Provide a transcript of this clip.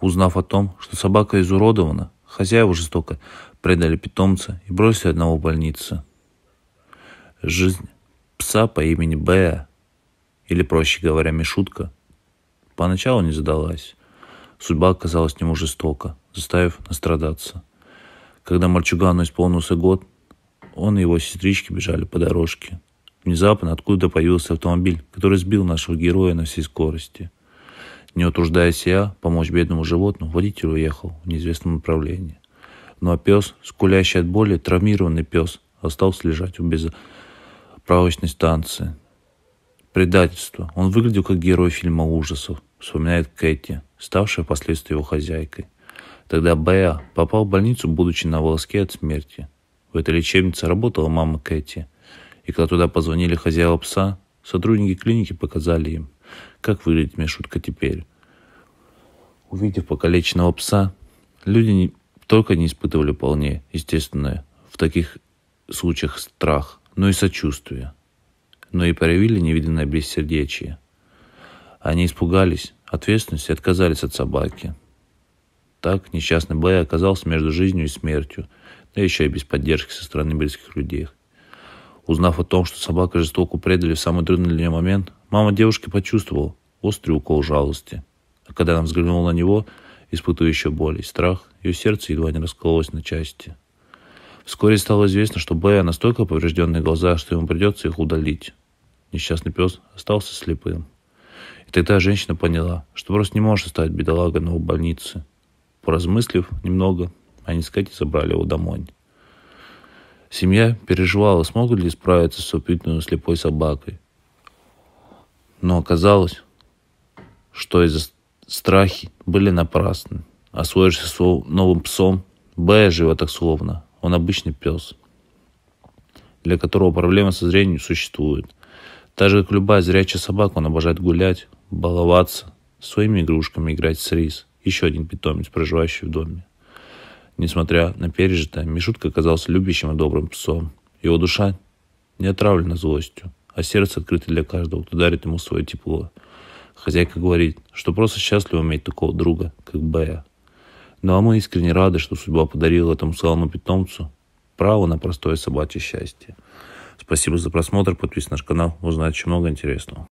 Узнав о том, что собака изуродована, хозяева жестоко предали питомца и бросили одного в больницу. Жизнь пса по имени Беа, или, проще говоря, Мишутка, поначалу не задалась. Судьба оказалась нему жестока, заставив настрадаться. Когда мальчугану исполнился год, он и его сестрички бежали по дорожке. Внезапно откуда появился автомобиль, который сбил нашего героя на всей скорости. Не утруждаясь я, помочь бедному животному, водитель уехал в неизвестном направлении. Ну а пес, скулящий от боли, травмированный пес, остался лежать у безправочной станции. Предательство. Он выглядел как герой фильма ужасов, вспоминает Кэти, ставшая впоследствии его хозяйкой. Тогда Беа попал в больницу, будучи на волоске от смерти. В этой лечебнице работала мама Кэти. И когда туда позвонили хозяева пса, сотрудники клиники показали им, как выглядит Мишутка теперь. Увидев покалеченного пса, люди не только не испытывали вполне естественное в таких случаях страх, но и сочувствие, но и проявили невиданное бессердечие. Они испугались ответственности и отказались от собаки. Так несчастный Бэй оказался между жизнью и смертью, да еще и без поддержки со стороны близких людей. Узнав о том, что собака жестоко предали в самый трудный для нее момент, мама девушки почувствовала острый укол жалости. А когда она взглянула на него, испытывая еще боль и страх, ее сердце едва не раскололось на части. Вскоре стало известно, что Бэя настолько поврежденные глаза, что ему придется их удалить. Несчастный пес остался слепым. И тогда женщина поняла, что просто не может оставить бедолага в больнице. Поразмыслив немного, они с Кэти забрали его домой. Семья переживала, смогут ли справиться с упитанной слепой собакой. Но оказалось, что из-за страхи были напрасны. Освоившись с новым псом, Б живет так словно. Он обычный пес, для которого проблема со зрением существует. Так же, как любая зрячая собака, он обожает гулять, баловаться, своими игрушками играть с рис. Еще один питомец, проживающий в доме. Несмотря на пережитое, Мишутка оказался любящим и добрым псом. Его душа не отравлена злостью, а сердце открыто для каждого, кто дарит ему свое тепло. Хозяйка говорит, что просто счастлива иметь такого друга, как Бея. Ну а мы искренне рады, что судьба подарила этому славному питомцу право на простое собачье счастье. Спасибо за просмотр, подписывайтесь на наш канал, узнаете еще много интересного.